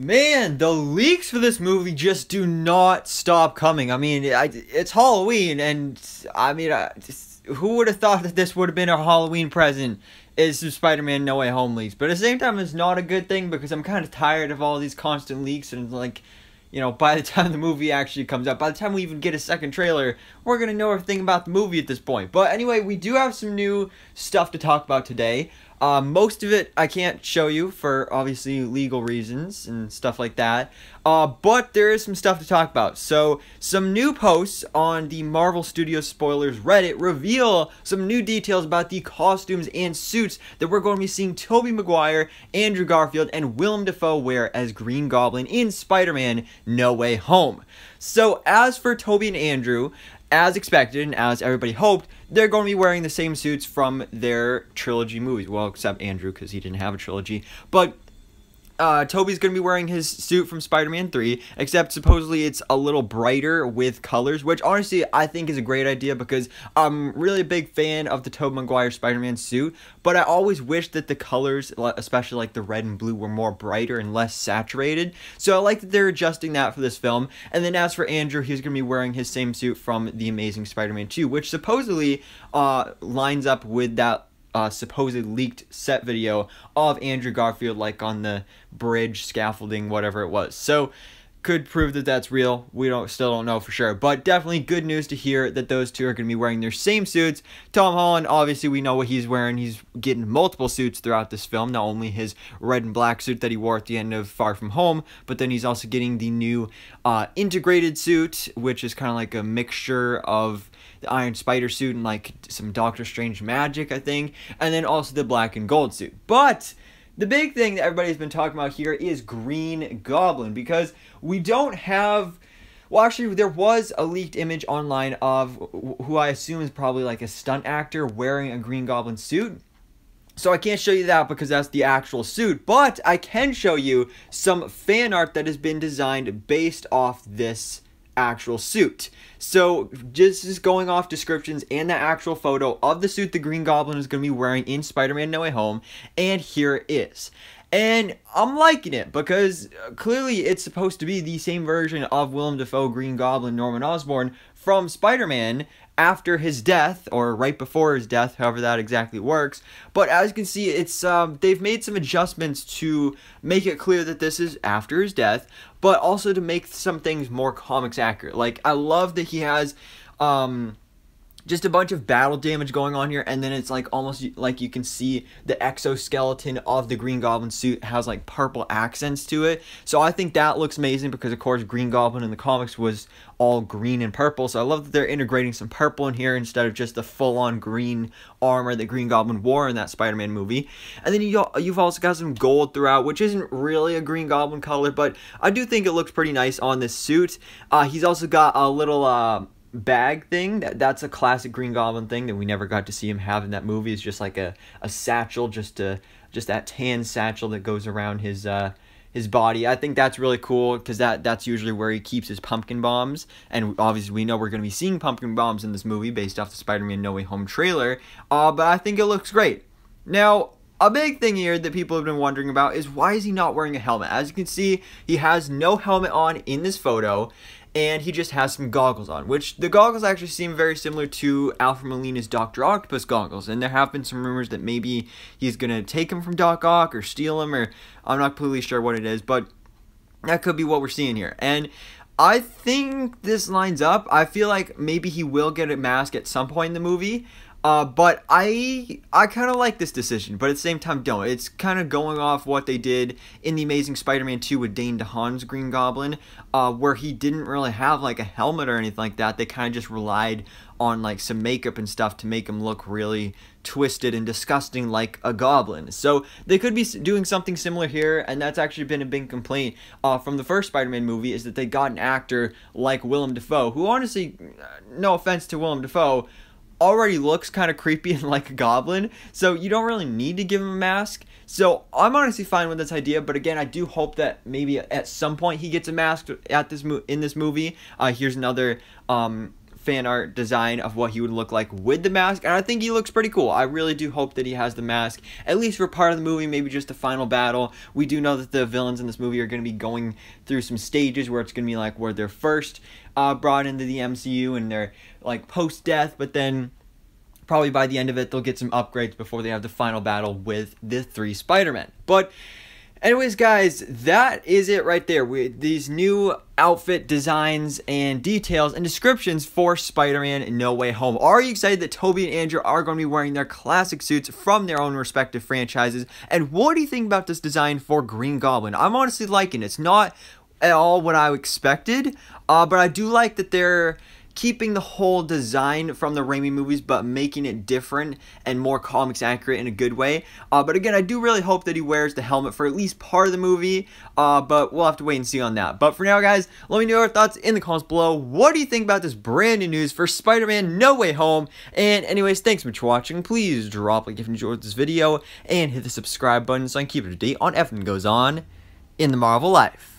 Man, the leaks for this movie just do not stop coming. I mean, I, it's Halloween, and I mean, I, just, who would have thought that this would have been a Halloween present? Is Spider-Man No Way Home leaks, but at the same time, it's not a good thing because I'm kind of tired of all these constant leaks and like, you know, by the time the movie actually comes out, by the time we even get a second trailer, we're gonna know everything about the movie at this point. But anyway, we do have some new stuff to talk about today. Uh, most of it I can't show you for obviously legal reasons and stuff like that. Uh, but there is some stuff to talk about. So, some new posts on the Marvel Studios Spoilers Reddit reveal some new details about the costumes and suits that we're going to be seeing Tobey Maguire, Andrew Garfield, and Willem Dafoe wear as Green Goblin in Spider Man No Way Home. So, as for Tobey and Andrew, as expected and as everybody hoped, they're going to be wearing the same suits from their trilogy movies. Well, except Andrew because he didn't have a trilogy. But uh, Tobey's going to be wearing his suit from Spider-Man 3, except supposedly it's a little brighter with colors, which honestly I think is a great idea because I'm really a big fan of the Tobey Maguire Spider-Man suit, but I always wish that the colors, especially like the red and blue, were more brighter and less saturated. So I like that they're adjusting that for this film. And then as for Andrew, he's to be wearing his same suit from The Amazing Spider-Man 2, which supposedly uh, lines up with that uh, supposed leaked set video of Andrew Garfield, like on the bridge, scaffolding, whatever it was. So, could prove that that's real. We don't still don't know for sure, but definitely good news to hear that those two are going to be wearing their same suits. Tom Holland, obviously, we know what he's wearing. He's getting multiple suits throughout this film. Not only his red and black suit that he wore at the end of Far From Home, but then he's also getting the new uh, integrated suit, which is kind of like a mixture of the Iron Spider suit and like some Doctor Strange magic, I think, and then also the black and gold suit. But the big thing that everybody's been talking about here is Green Goblin because we don't have. Well, actually, there was a leaked image online of who I assume is probably like a stunt actor wearing a Green Goblin suit. So I can't show you that because that's the actual suit, but I can show you some fan art that has been designed based off this actual suit. So just is going off descriptions and the actual photo of the suit the Green Goblin is going to be wearing in Spider-Man No Way Home, and here it is. And I'm liking it because uh, clearly it's supposed to be the same version of Willem Dafoe, Green Goblin, Norman Osborn from Spider-Man after his death or right before his death, however that exactly works. But as you can see, it's um, they've made some adjustments to make it clear that this is after his death, but also to make some things more comics accurate. Like I love that he has um, just a bunch of battle damage going on here and then it's like almost like you can see the exoskeleton of the green goblin suit has like purple accents to it. So i think that looks amazing because of course green goblin in the comics was all green and purple. So i love that they're integrating some purple in here instead of just the full-on green armor that green goblin wore in that spider-man movie. And then you, you've also got some gold throughout which isn't really a green goblin color but i do think it looks pretty nice on this suit. Uh, he's also got a little uh, bag thing that that's a classic green goblin thing that we never got to see him have in that movie is just like a, a satchel just a just that tan satchel that goes around his uh his body. I think that's really cool because that that's usually where he keeps his pumpkin bombs. And obviously we know we're going to be seeing pumpkin bombs in this movie based off the spider-man no way home trailer uh but i think it looks great. Now a big thing here that people have been wondering about is why is he not wearing a helmet? As you can see, he has no helmet on in this photo, and he just has some goggles on, which the goggles actually seem very similar to Alfred Molina's Doctor Octopus goggles, and there have been some rumors that maybe he's gonna take them from Doc Ock or steal them, or I'm not completely sure what it is, but that could be what we're seeing here. And I think this lines up. I feel like maybe he will get a mask at some point in the movie, uh, but I I kind of like this decision, but at the same time don't. It's kind of going off what they did in the Amazing Spider-Man 2 with Dane DeHaan's Green Goblin, uh, where he didn't really have like a helmet or anything like that. They kind of just relied on like some makeup and stuff to make him look really twisted and disgusting like a goblin. So they could be doing something similar here, and that's actually been a big complaint uh, from the first Spider-Man movie is that they got an actor like Willem Dafoe, who honestly, uh, no offense to Willem Dafoe, already looks kind of creepy and like a goblin, so you don't really need to give him a mask. So I'm honestly fine with this idea, but again, I do hope that maybe at some point he gets a mask at this mo- in this movie. Uh, here's another um, fan art design of what he would look like with the mask, and I think he looks pretty cool. I really do hope that he has the mask, at least for part of the movie, maybe just the final battle. We do know that the villains in this movie are going to be going through some stages where it's going to be like where they're first uh, brought into the MCU and they're like post death, but then probably by the end of it, they'll get some upgrades before they have the final battle with the three Spider-Men. But anyways, guys, that is it right there. With these new outfit designs and details and descriptions for Spider-Man No Way Home. Are you excited that Tobey and Andrew are going to be wearing their classic suits from their own respective franchises? And what do you think about this design for Green Goblin? I'm honestly liking it. It's not at all what I expected, uh, but I do like that they're keeping the whole design from the Raimi movies, but making it different and more comics accurate in a good way. Uh, but again, I do really hope that he wears the helmet for at least part of the movie, uh, but we'll have to wait and see on that. But for now, guys, let me know your thoughts in the comments below. What do you think about this brand new news for Spider-Man No Way Home? And anyways, thanks so much for watching. Please drop a like if you enjoyed this video and hit the subscribe button so I can keep up to date on everything goes on in the Marvel life.